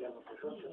Gracias.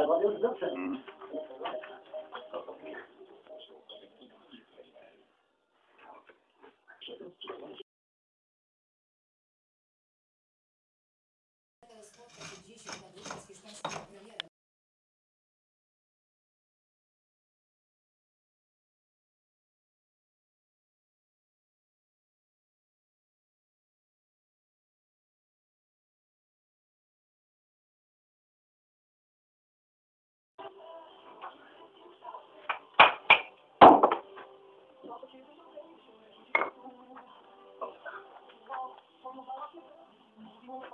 Salvador dos Santos. Thank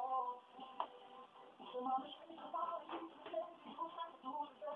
you.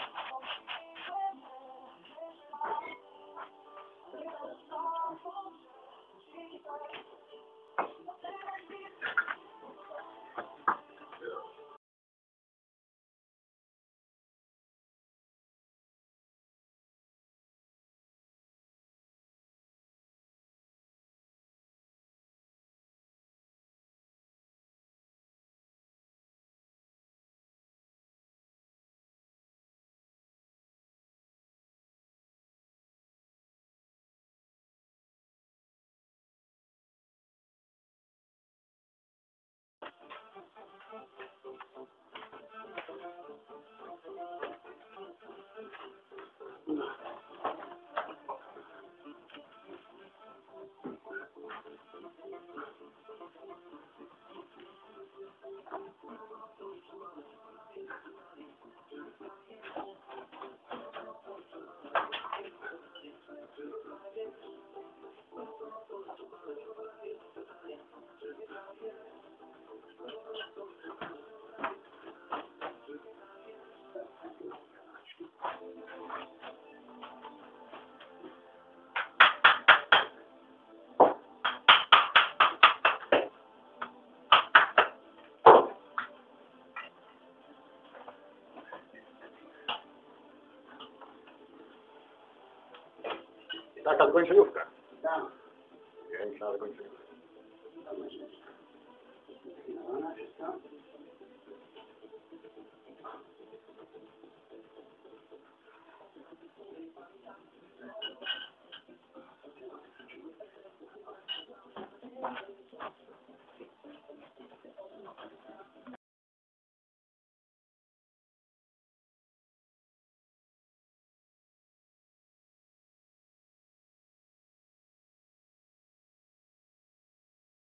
うん Taka zgończeniówka. Tak. Piękna zgończeniówka. No, ona wszystko.